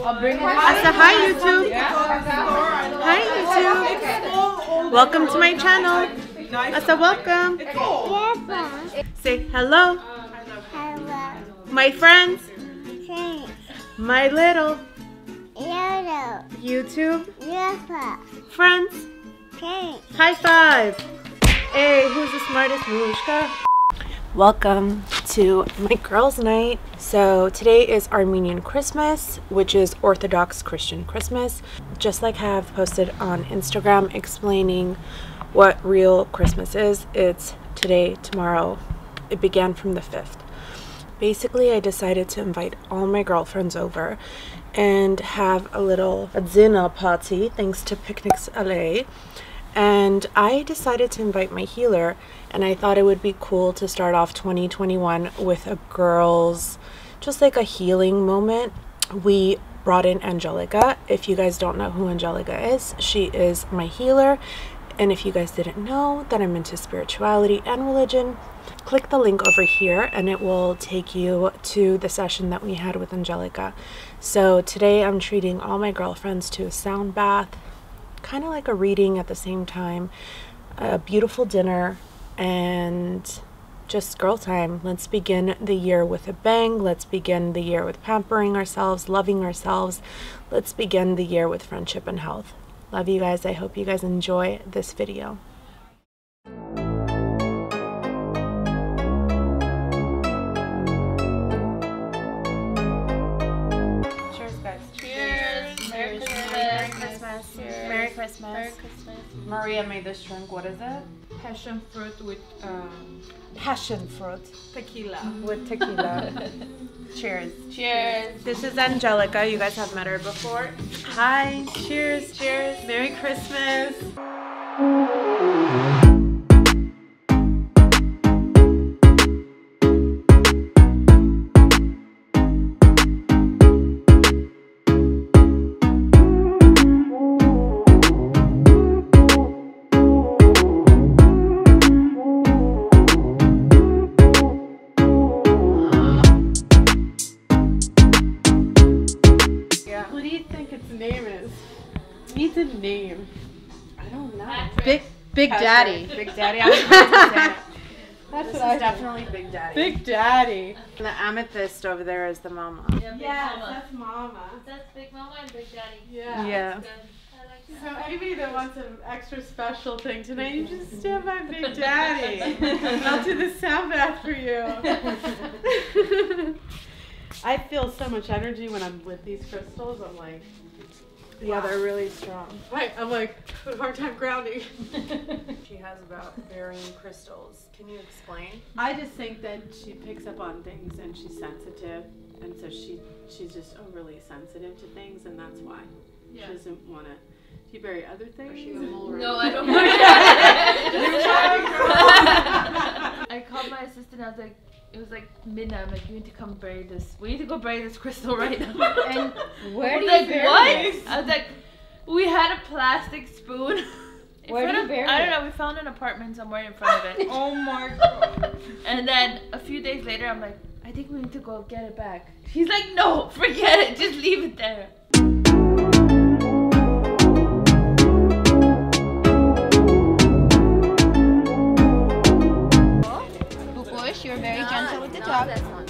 I'll bring it. I said hi YouTube. Hi YouTube. Welcome to my channel. I said welcome. Say hello. Hello. My friends. My little Yellow. YouTube friends. High five. Hey, who's the smartest Marushka? Welcome to my girls' night. So today is Armenian Christmas, which is Orthodox Christian Christmas. Just like I have posted on Instagram explaining what real Christmas is, it's today, tomorrow. It began from the 5th. Basically, I decided to invite all my girlfriends over and have a little dinner party thanks to Picnics LA and I decided to invite my healer and I thought it would be cool to start off 2021 with a girls just like a healing moment. We brought in Angelica. If you guys don't know who Angelica is, she is my healer. And if you guys didn't know that I'm into spirituality and religion, click the link over here and it will take you to the session that we had with Angelica. So today I'm treating all my girlfriends to a sound bath kind of like a reading at the same time, a beautiful dinner, and just girl time. Let's begin the year with a bang. Let's begin the year with pampering ourselves, loving ourselves. Let's begin the year with friendship and health. Love you guys. I hope you guys enjoy this video. Merry Christmas. Maria made this drink. What is it? Passion fruit with um, Passion fruit tequila. with tequila. Cheers. Cheers. This is Angelica. You guys have met her before. Hi. Cheers. Cheers. Merry Christmas. Big Big Daddy. Big Daddy. I was about to say it. That's This what I is definitely Big Daddy. Big Daddy. And the amethyst over there is the mama. Yeah, Big Yeah, Mama. that's Mama. That's Big Mama and Big Daddy. Yeah. Yeah. Good. I like So that. anybody that wants an extra special thing tonight, you just stand by Big Daddy. I'll do the sound bath for you. I feel so much energy when I'm with these crystals. I'm like, Yeah, they're really strong. right. I'm like, a hard time grounding. She has about varying crystals. Can you explain? I just think that she picks up on things and she's sensitive, and so she she's just overly sensitive to things, and that's why Yeah. she doesn't want to. Do you bury other things? No, I don't. I called my assistant. I was like, it was like midnight. I'm like, you need to come bury this. We need to go bury this crystal right now. And where I do you like, bury what? it? I was like, we had a plastic spoon. Where do you of- bury I don't know. We found an apartment somewhere in front of it. oh my god. And then a few days later, I'm like, I think we need to go get it back. He's like, no, forget it. Just leave it there. Gentle with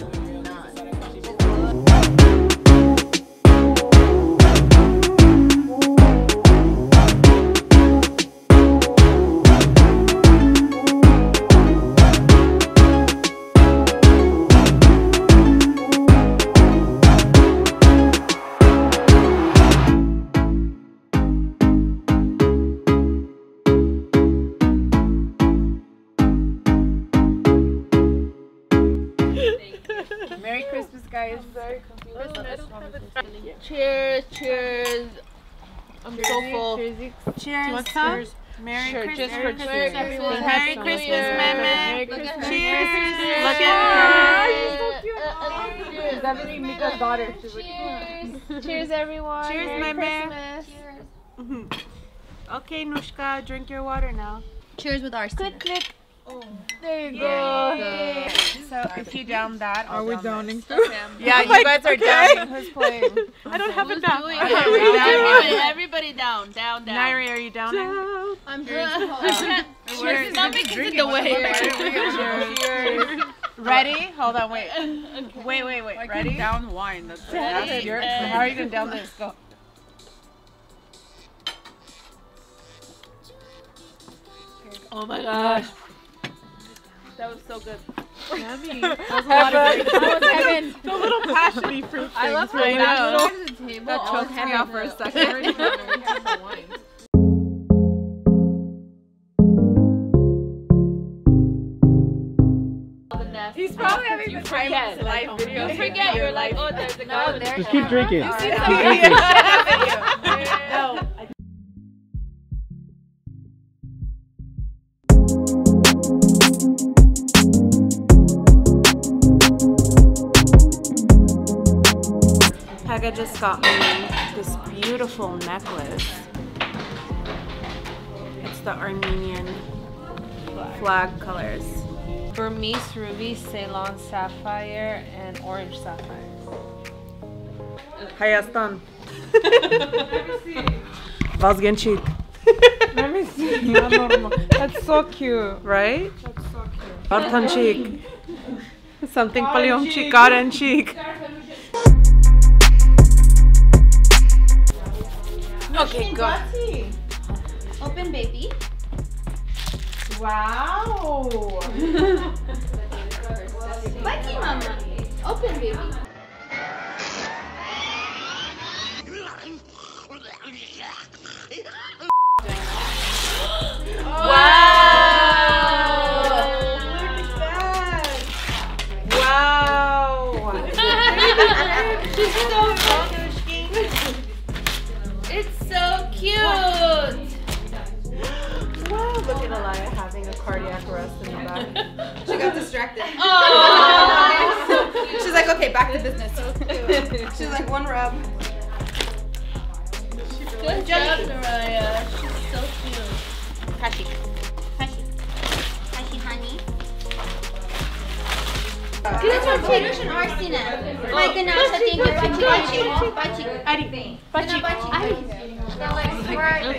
Christmas, guys. Cheers, cheers. I'm so full. Cheers. you want some? Merry Sure, Christmas. just for Merry cheers. Christmas, Everyone. Merry Happy New Christmas, Year. Mama. Merry Christmas. Cheers. Cheers. Look at her. Cheers. Definitely Mika's daughter. Cheers. Cheers, everyone. Cheers, Merry Mama. Christmas. Okay, Nushka, drink your water now. Cheers with our Click, click. There you go. So if you down that, I'll Are we down downing this. too? Yeah, oh you guys are downing. Who's playing? I don't have it down. doing Okay, it? we down. Everybody, everybody down, down, down. Nairi, are you downing? I'm Your stomach is in the way. Cheers. Ready? Hold on, wait. Wait, wait, wait. Ready? Down wine. That's Ready? That's your, how are you gonna down this? Go. Oh my gosh. That was so good. Yummy. Heaven. the little passiony fruit I love how right now. that to the table. That all choked me out for a second. He's probably having the time of his life video. You forget, you're like, oh, there's a guy Oh, with there Just keep drinking. No. Pega just got me this beautiful necklace. It's the Armenian flag colors. Burmese ruby, Ceylon sapphire, and orange sapphire. Hayastan. Vazgençik. Let me see. Yeah, normal. That's so cute. Right? That's so cute. Bartanchik. Something palyonchik, karenchik. Wow.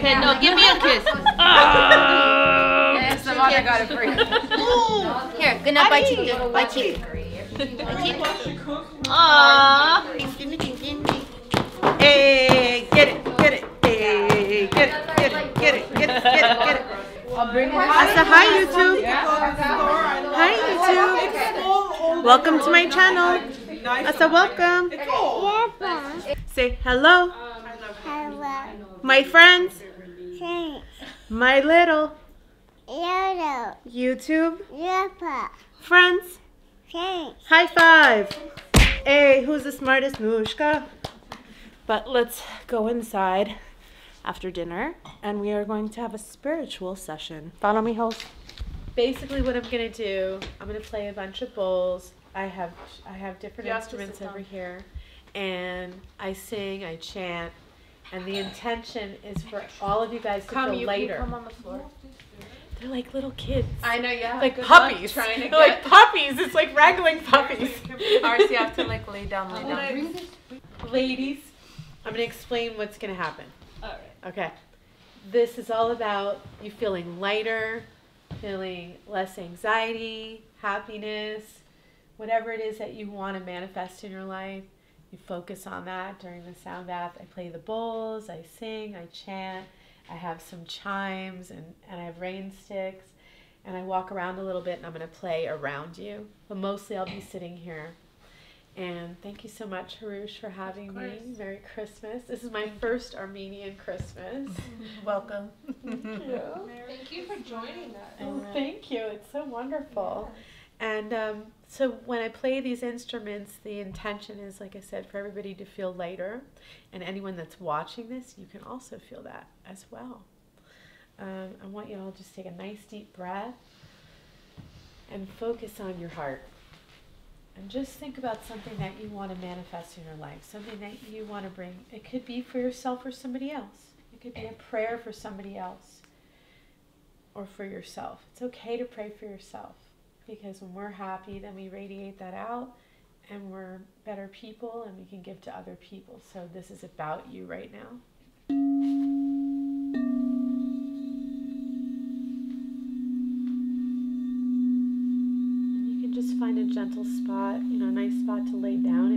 Okay, no, give me a kiss. Ah. Yes, the mother got it for you. Here, good night, bachi. Bachi. Aww. Hey, get it, get it, hey, get it, get it, get it, get it, get it, get it. I'll bring it. I said hi YouTube. Hi YouTube. Welcome to my channel. I said welcome. Say hello, Hello. my friends, Thanks. my little Yodo. YouTube Yappa. friends. Thanks. High five. Hey, who's the smartest Mushka? But let's go inside after dinner and we are going to have a spiritual session. Follow me, host. Basically what I'm gonna do, I'm gonna play a bunch of bowls. I have I have different You instruments sit over here. And I sing, I chant, and the intention is for all of you guys to Come, feel you, later. you come on the floor. They're like little kids. I know, yeah. like good luck puppies. Trying to They're like get. puppies. It's like wrangling puppies. Ours, you have to like lay down, lay down. Ladies, I'm going to explain what's going to happen. All right. Okay. This is all about you feeling lighter, feeling less anxiety, happiness, whatever it is that you want to manifest in your life. You focus on that during the sound bath. I play the bowls, I sing, I chant, I have some chimes, and, and I have rain sticks. And I walk around a little bit and I'm going to play around you. But mostly I'll be sitting here. And thank you so much, Hrush, for having me. Merry Christmas. This is my first Armenian Christmas. Welcome. Thank you. Thank you for joining us. Oh, thank you. It's so wonderful. And um, so when I play these instruments, the intention is, like I said, for everybody to feel lighter. And anyone that's watching this, you can also feel that as well. Um, I want you all just take a nice deep breath and focus on your heart. And just think about something that you want to manifest in your life, something that you want to bring. It could be for yourself or somebody else. It could be a prayer for somebody else. or for yourself. It's okay to pray for yourself because when we're happy, then we radiate that out and we're better people and we can give to other people. So this is about you right now. And you can just find a gentle spot, you know, a nice spot to lay down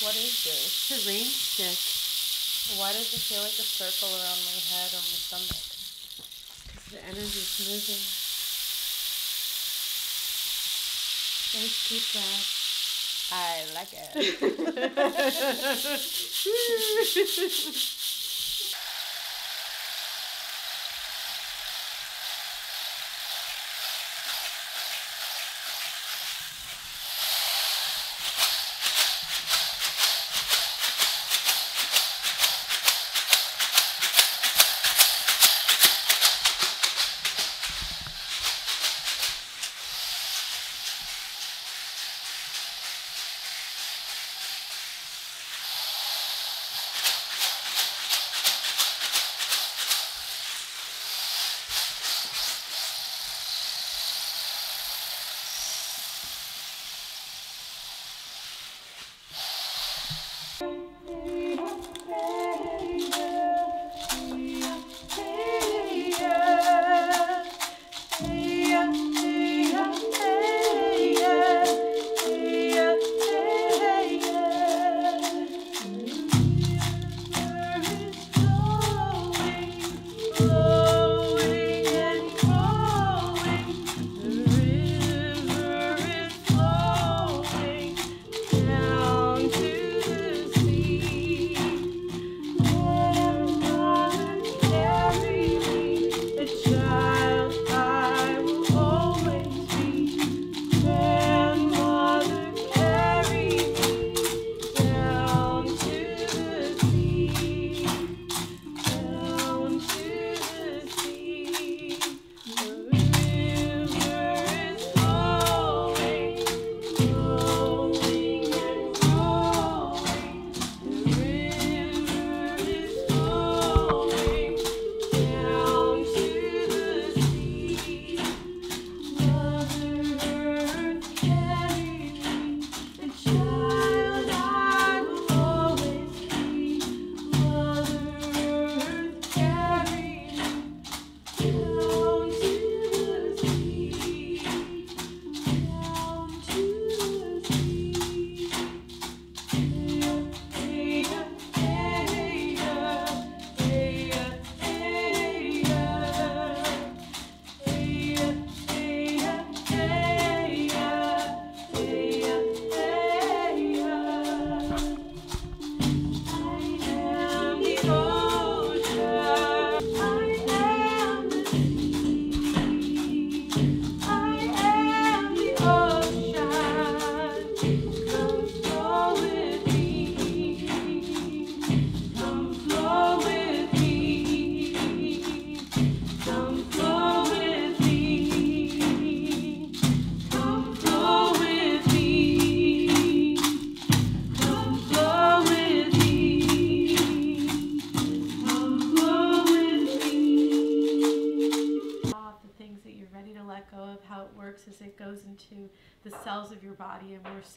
What is this? It's a rain stick. Why does it feel like a circle around my head or my stomach? Because the energy's moving. Nice deep breath. I like it.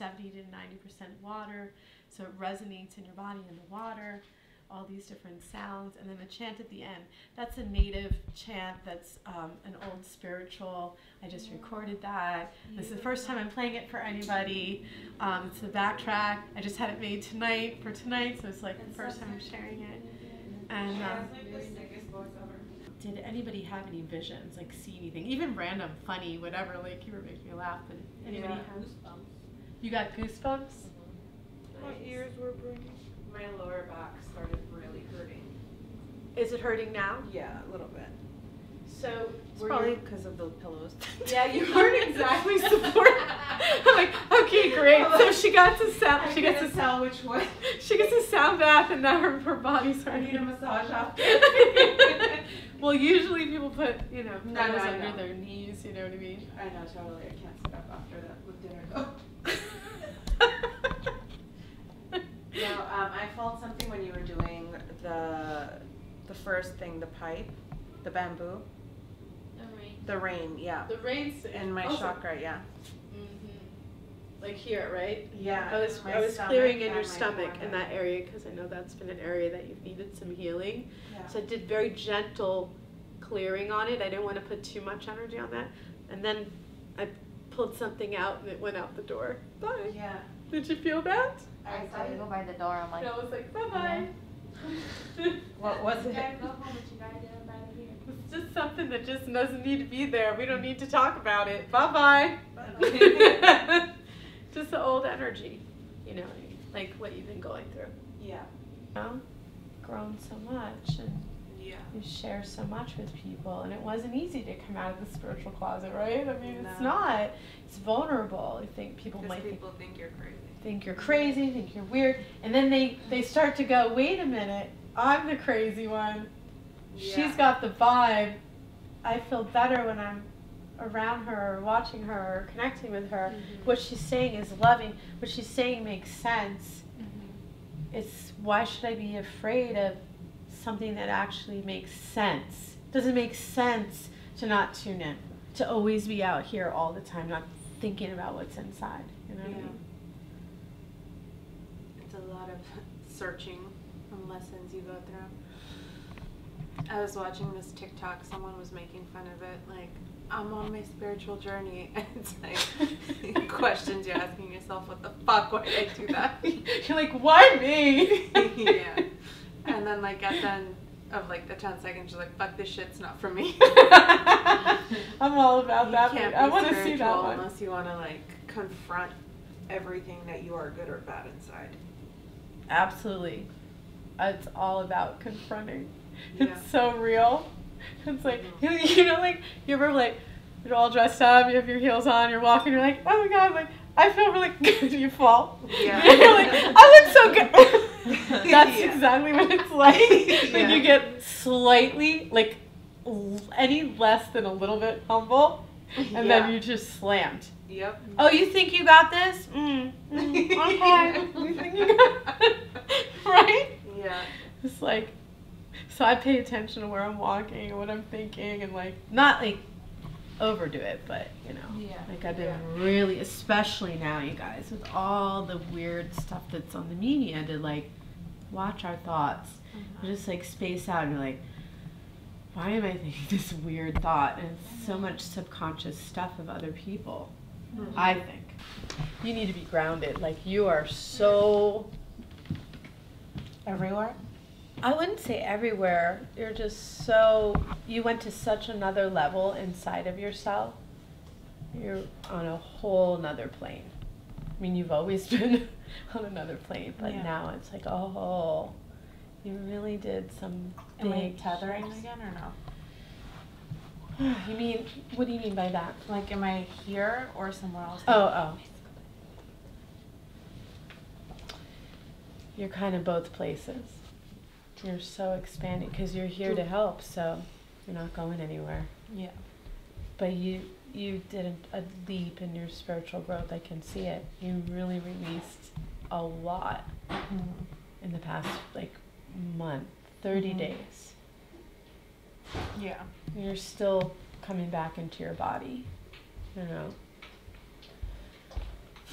70 to 90% water, so it resonates in your body in the water. All these different sounds, and then the chant at the end. That's a native chant. That's um, an old spiritual. I just recorded that. This is the first time I'm playing it for anybody. Um, it's the backtrack. I just had it made tonight for tonight, so it's like the first time I'm sharing it. And um, did anybody have any visions, like see anything, even random, funny, whatever? Like you were making me laugh, but anybody have? You got goosebumps? My ears were burning. My lower back started really hurting. Is it hurting now? Yeah, a little bit. So It's were probably because of the pillows. Yeah, you weren't exactly supported. I'm like, okay, great. So she got to sound. She gets to tell which one. She gets a sound bath, and now her, her body's I need a massage after. well, usually people put, you know, No, no, pillows under know. their knees. You know what I mean? I know, totally. I can't sit up after that with dinner though. No, um, I felt something when you were doing the the first thing, the pipe, the bamboo, the rain, The rain, yeah, the rain's in my oh, chakra, yeah. Mm-hmm. Like here, right? Yeah. I was I was stomach clearing in your stomach in that area because I know that's been an area that you've needed some healing. Yeah. So I did very gentle clearing on it. I didn't want to put too much energy on that. And then I pulled something out and it went out the door. Bye. Yeah. Did you feel that? I saw you go by the door. I'm like, I was like, bye bye. What was it? It's just something that just doesn't need to be there. We don't need to talk about it. Bye bye. just the old energy, you know, like what you've been going through. Yeah. You know? Grown so much and Yeah. you share so much with people, and it wasn't easy to come out of the spiritual closet, right? I mean, it's not. It's vulnerable. I think people might think, people think you're crazy. think you're crazy, think you're weird, and then they they start to go, wait a minute, I'm the crazy one. Yeah. She's got the vibe. I feel better when I'm around her, or watching her, or connecting with her. Mm-hmm. What she's saying is loving. What she's saying makes sense. Mm-hmm. It's why should I be afraid of something that actually makes sense? Doesn't make sense to not tune in, to always be out here all the time, not thinking about what's inside. You know what I Yeah. mean? It's a lot of searching and lessons you go through. I was watching this TikTok, someone was making fun of it, like, I'm on my spiritual journey. And it's like questions you're asking yourself, what the fuck, why did I do that? You're like, why me? yeah. And then like at the end of like the 10 seconds, you're like, fuck this shit's not for me. I'm all about you that. can't I want to see that one. unless you want to like confront everything that you are good or bad inside. Absolutely. It's all about confronting. Yeah. It's so real. It's like, mm-hmm. you know, like, you ever, like, you're all dressed up, you have your heels on, you're walking, you're like, oh my god, like, I feel really good. You fall. Yeah. you're like, I look so good. That's Yeah. exactly what it's like. Like, Yeah. you get slightly, like, any less than a little bit humble, and Yeah. then you just slammed. Yep. Oh, you think you got this? Mm, mm, okay. you think you got right? Yeah. It's like, so I pay attention to where I'm walking and what I'm thinking, and like, not like overdo it, but you know, Yeah. like I've been really, especially now, you guys, with all the weird stuff that's on the media, to like watch our thoughts, mm-hmm. and just like space out, and you're like, why am I thinking this weird thought? And it's so mm-hmm. much subconscious stuff of other people. Mm-hmm. I think you need to be grounded. Like you are so Everywhere? I wouldn't say everywhere. You're just so you went to such another level inside of yourself. You're on a whole nother plane. I mean, you've always been on another plane, but Yeah. now it's like, oh, you really did some Am I big tethering shifts. again or no? You mean what do you mean by that? Like, am I here or somewhere else? Oh, oh. You're kind of both places. You're so expanding because you're here to help, so you're not going anywhere. Yeah. But you you did a, a leap in your spiritual growth. I can see it. You really released a lot in the past like month, 30 Mhm. days. Yeah. You're still coming back into your body, you know.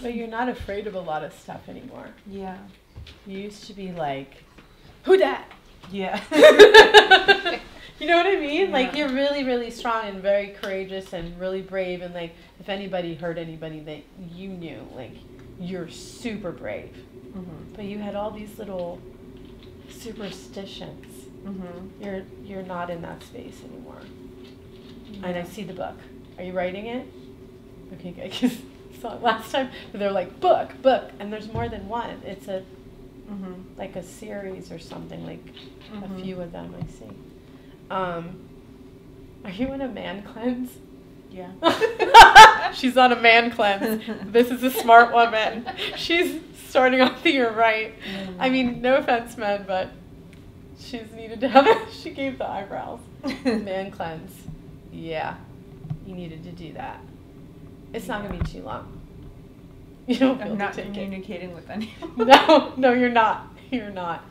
But you're not afraid of a lot of stuff anymore. Yeah. You used to be like, who dat? Yeah. you know what I mean? Like you're really, really strong and very courageous and really brave. And like, if anybody hurt anybody that you knew, like, you're super brave. mhm. But you had all these little superstitions. Mhm. You're you're not in that space anymore. And I see the book. Are you writing it? Okay, good. 'cause I saw it last time. They're like book, book, and there's more than one. It's a Mhm. like a series or something. Like Mhm. a few of them I see. Um, are you in a man cleanse? Yeah. She's on a man cleanse. this is a smart woman. She's starting off the year right. I mean, no offense, men, but she's needed to have it. She gave the eyebrows. man cleanse. Yeah, you needed to do that. It's not gonna be too long. You don't feel I'm not to take it. communicating with anyone. No, no, you're not. You're not.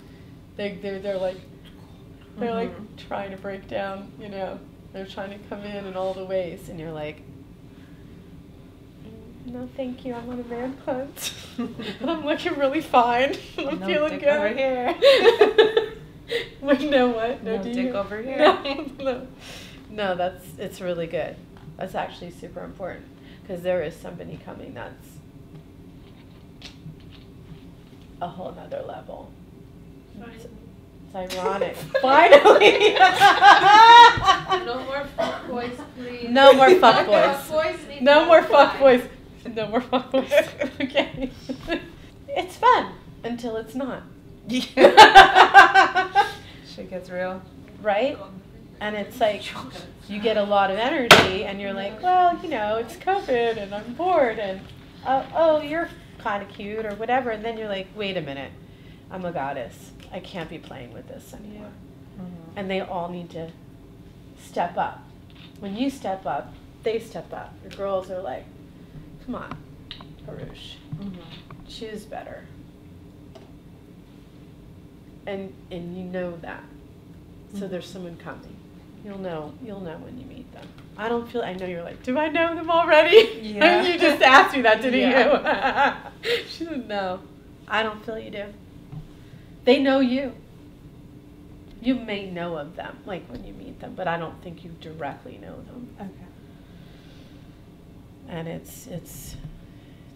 They they're they're like they're Mhm. like trying to break down. You know, they're trying to come in in all the ways, and you're like, "Mm, no, thank you. I'm on a man cleanse. I'm looking really fine. I'm No feeling dick good. over here. Wait, no what? No, No dick you? over here. No, no, no. That's it's really good. That's actually super important because there is somebody coming that's a whole nother level. It's, it's ironic. Finally. No more fuck boys, please. No more fuck boys. Fuckboys No more to fuck boys. No more fuck boys. okay. It's fun until it's not. Shit gets real. right? And it's like you get a lot of energy, and you're like, well, you know, it's COVID, and I'm bored, and uh, oh, you're kind of cute or whatever, and then you're like, wait a minute, I'm a goddess. I can't be playing with this anymore. Mm-hmm. And they all need to step up. When you step up, they step up. Your girls are like, come on, Hrush, mm-hmm. choose better. And and you know that. So mm-hmm. there's someone coming. You'll know. You'll know when you meet them. I don't feel. I know you're like. Do I know them already? Yeah. you just asked me that, didn't Yeah. you? she said no. I don't feel you do. They know you. You may know of them, like when you meet them, but I don't think you directly know them. Okay. And it's it's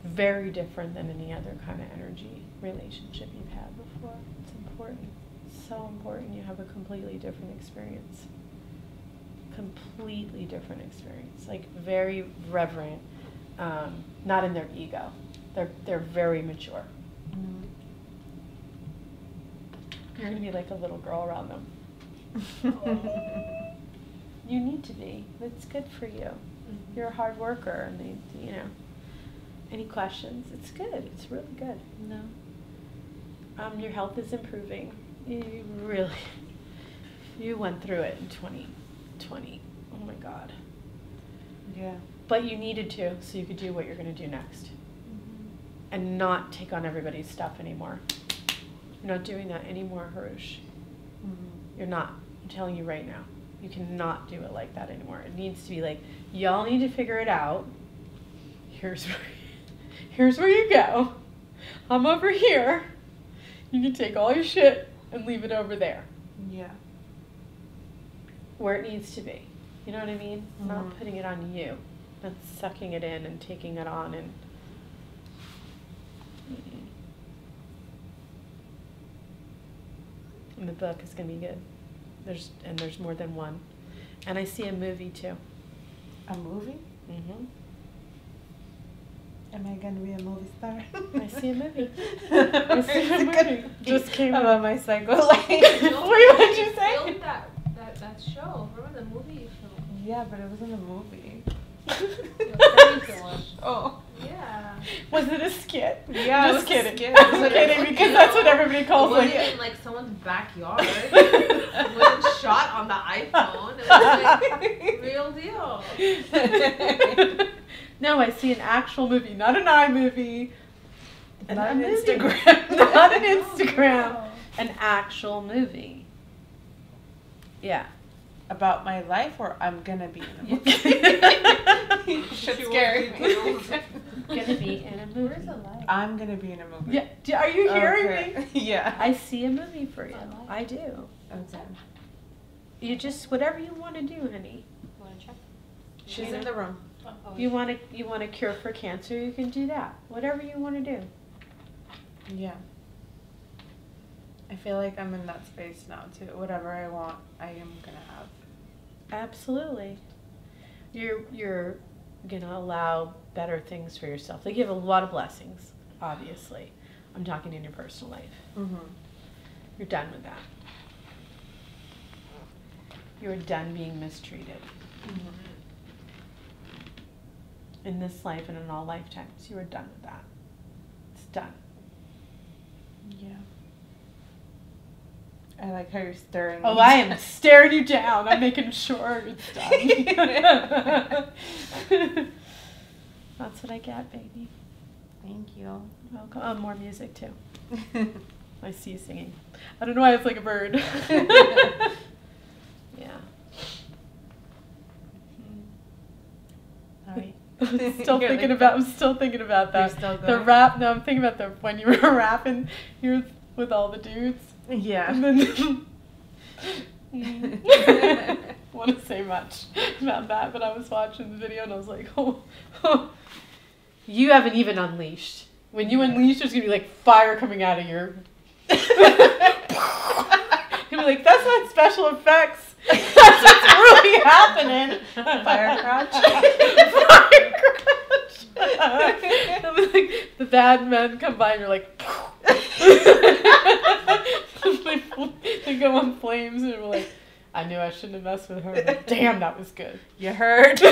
very different than any other kind of energy relationship you've had before. It's important. It's so important. You have a completely different experience. Completely different experience. Like very reverent, um, not in their ego. They're they're very mature. You're gonna be like a little girl around them. You need to be. It's good for you. You're a hard worker, and they, you know. Any questions? It's good. It's really good. No. Um, your health is improving. You really, you went through it in 2020. Oh my God. Yeah. But you needed to, so you could do what you're going to do next, mm-hmm. and not take on everybody's stuff anymore. You're not doing that anymore, Hrush. Mm-hmm. You're not. I'm telling you right now. You cannot do it like that anymore. It needs to be like, y'all need to figure it out. Here's where, here's where you go. I'm over here. You can take all your shit and leave it over there, Yeah. Where it needs to be. You know what I mean? Not Mhm. putting it on you, but sucking it in and taking it on and. And the book is gonna be good. There's and there's more than one, and I see a movie too. A movie? Mm-hmm. Am I gonna be a movie star? I see a movie. I see a movie. Just came about out. my psycho life. Wait, what'd you say? Filmed that, that, that show. Remember the movie you filmed? yeah, but it wasn't a movie. Oh. Oh. Yeah. Was it a skit? Yeah, it just was a kidding. skit. Just kidding because that's what everybody calls it it. wasn't in like someone's backyard. it wasn't shot on the iPhone. It was like real deal. no, I see an actual movie, not an iMovie. An Not an movie. Instagram. not an oh, Instagram. An actual movie. Yeah. About my life, or I'm gonna be in a movie. Shit scared me. Gonna be in a movie. I'm gonna be in a movie. Yeah. Are you hearing Okay. me? Yeah. I see a movie for you. Oh, I do. Okay. You just whatever you want to do, honey. Want to check? She's in the room. Oh, oh, you want to you want to cure for cancer, you can do that. Whatever you want to do. Yeah. I feel like I'm in that space now too. Whatever I want, I am gonna have. Absolutely. You're you're gonna allow better things for yourself. Like you have a lot of blessings, obviously. I'm talking in your personal life. Mm-hmm. You're done with that. You're done being mistreated. In this life and in all lifetimes, you are done with that. It's done. Yeah. I like how you're stirring. Oh, me. I am staring you down. I'm making sure it's done. That's what I get, baby. Thank you. Welcome. Oh, more music too. I see you singing. I don't know why it's like a bird. yeah. Mm-hmm. Alright. I'm still You're thinking like- about. I'm still thinking about You're that. the rap. No, I'm thinking about the when you were rapping. You were with all the dudes. Yeah. Then. want to say much about that, but I was watching the video and I was like, oh, oh. you haven't even unleashed When you unleash, there's gonna be like fire coming out of your. He'll be like, "That's not special effects. That's what's really happening." Fire crotch? Fire crotch. Like the bad men come by and you're like. Go on flames and we're like, I knew I shouldn't have messed with her. but Damn, that was good. You heard?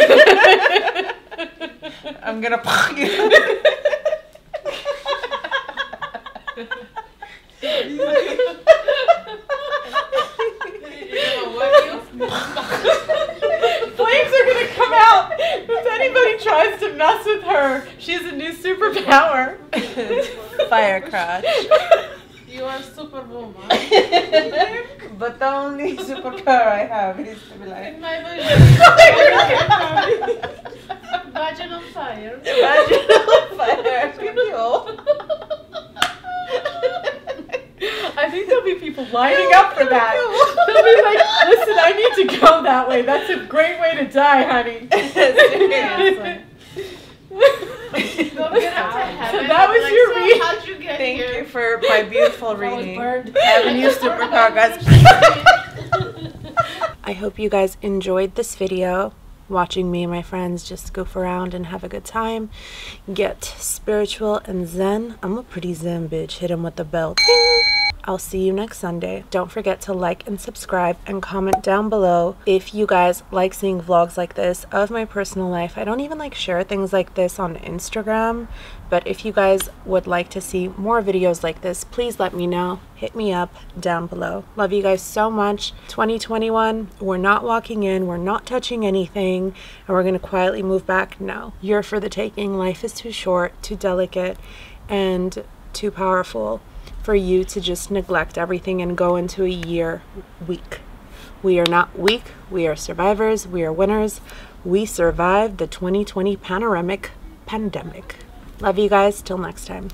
I'm gonna you. Flames are gonna come out if anybody tries to mess with her. She has a new superpower. Fire crotch. You are superwoman. but the only superpower I have is to be like, My vaginal fire. vaginal fire. I think there'll be people lining up for that. They'll be like, listen, I need to go that way. That's a great way to die, honey. Seriously. Go get up to heaven. That was like, your so read. How'd you get Thank here? you for my beautiful I reading. Avenue superpower, guys. I hope you guys enjoyed this video. Watching me and my friends just goof around and have a good time. Get spiritual and zen. I'm a pretty zen bitch. Hit him with the bell. Ding. I'll see you next Sunday. Don't forget to like and subscribe and comment down below if you guys like seeing vlogs like this of my personal life. I don't even like share things like this on Instagram, but if you guys would like to see more videos like this, please let me know. Hit me up down below. Love you guys so much. 2021, we're not walking in, we're not touching anything, and we're going to quietly move back. No, you're for the taking. Life is too short, too delicate, and too powerful for you to just neglect everything and go into a year weak. We are not weak. We are survivors. We are winners. We survived the 2020 panoramic pandemic. Love you guys. Till next time.